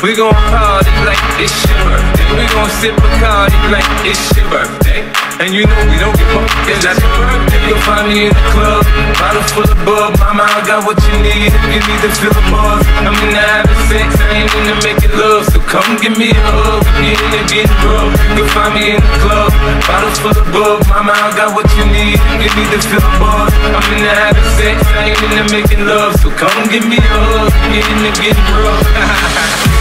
We gon' party like it's your birthday. We gon' sip a Bacardi like it's your birthday. And you know we don't give up, cause that's your birthday. You'll find me in the club, bottle full of bub. Mama, I got what you need if you need to feel the buzz. I'm in the having sex, I ain't into making love. So come give me a hug if in the getting rough. You'll find me in the club, bottles full of bub. Mama, I got what you need if you need to feel the buzz. I'm in the having sex, I ain't into making love. So come give me a hug if in the getting rough.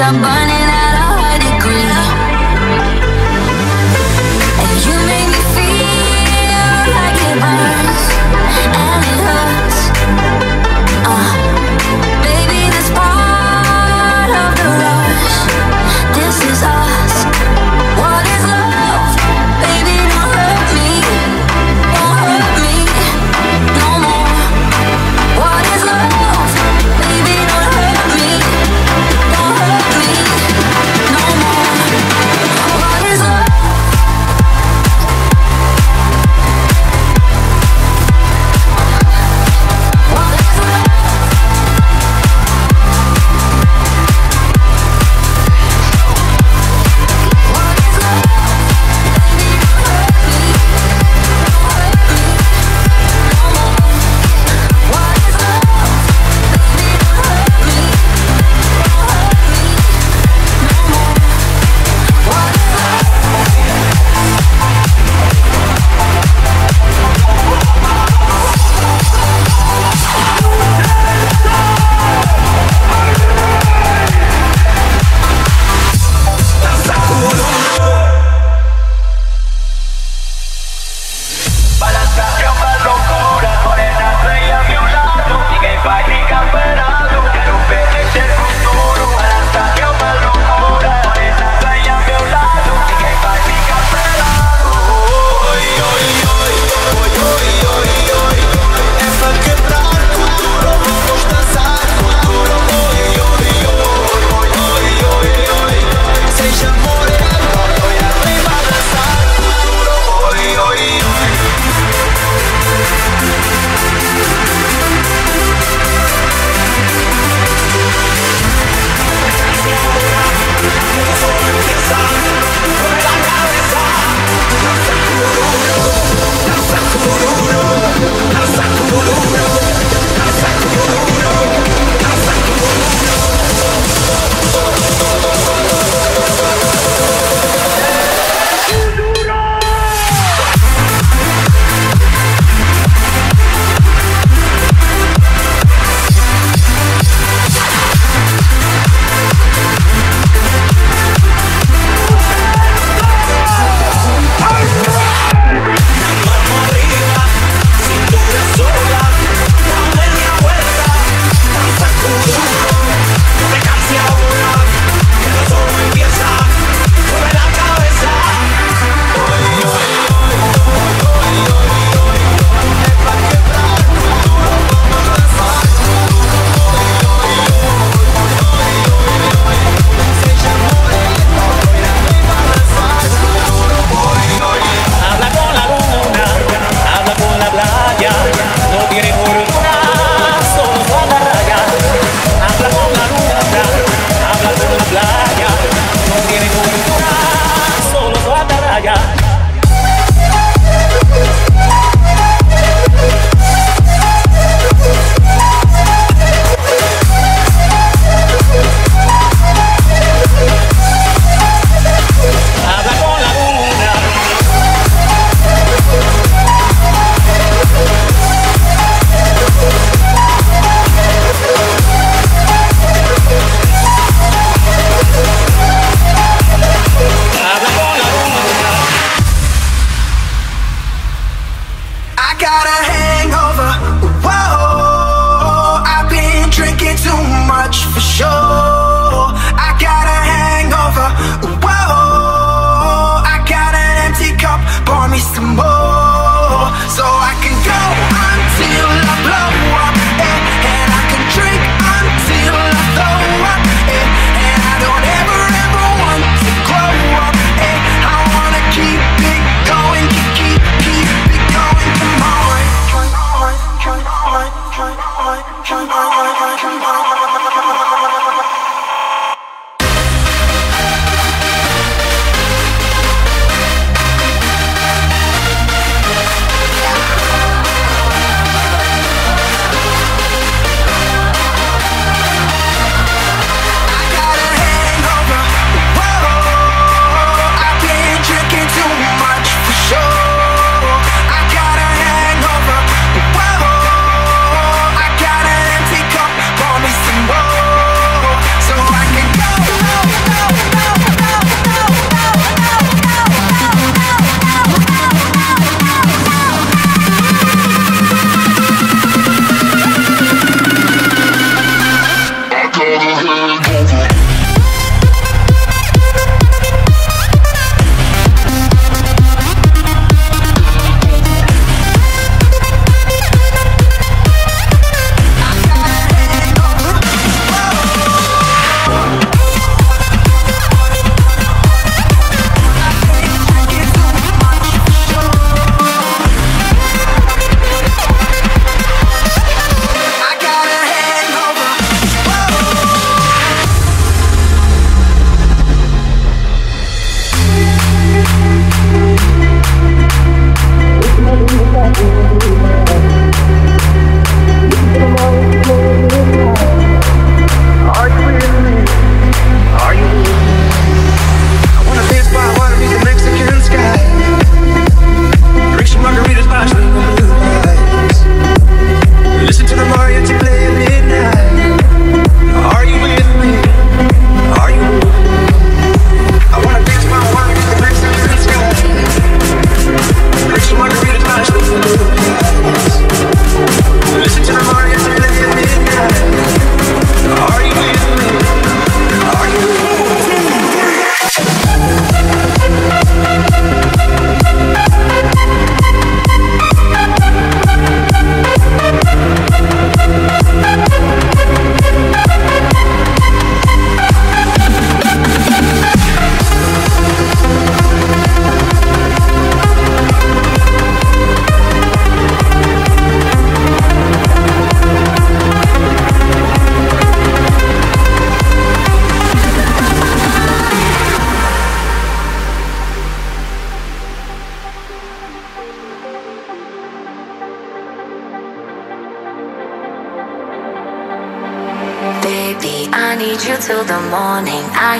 are burning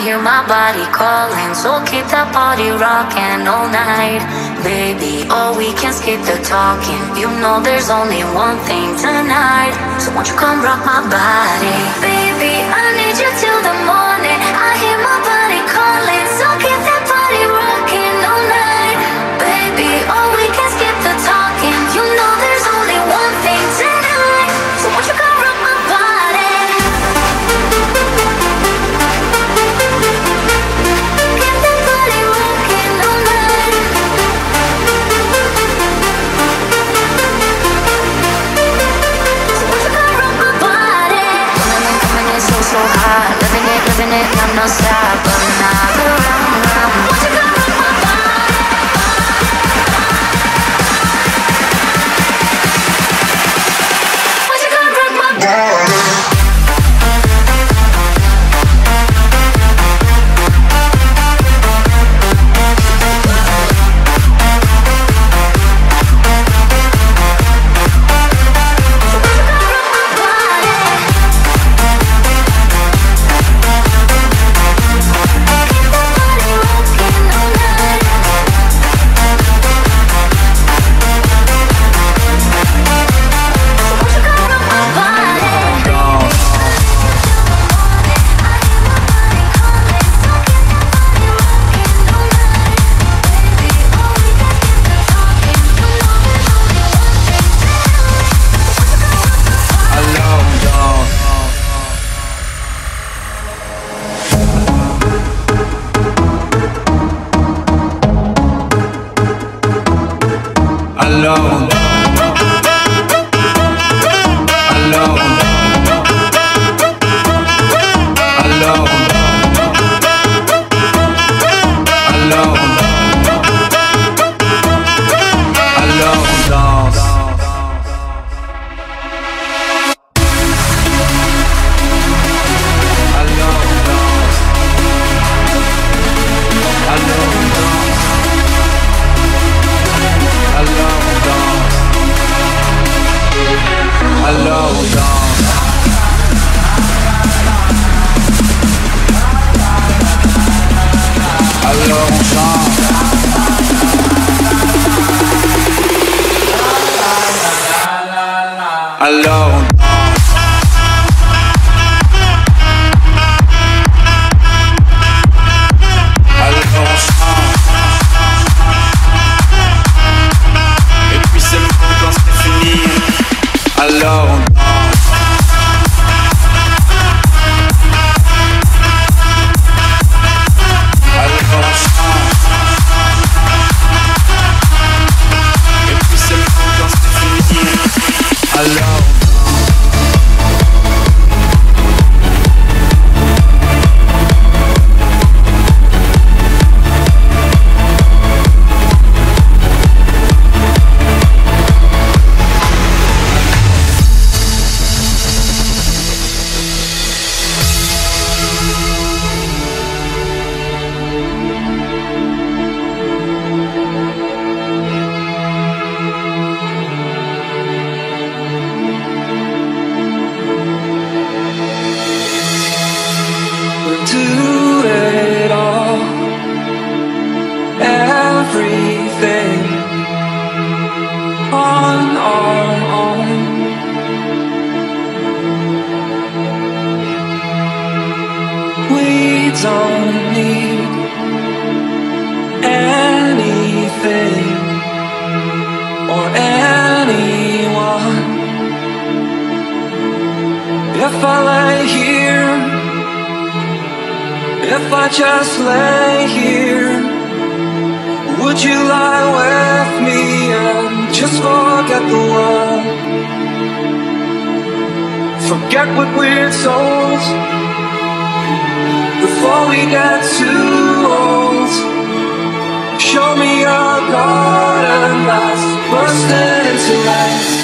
hear my body calling, so keep that body rocking all night, baby. Oh, we can skip the talking. You know there's only one thing tonight, so won't you come rock my body, baby? I need you till the morning. Do it all, everything on our own. We don't need anything or anyone. If I lay here if I just lay here, would you lie with me and just forget the world? Forget what we're told before we get too old. Show me your garden that's bursting into life.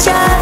change.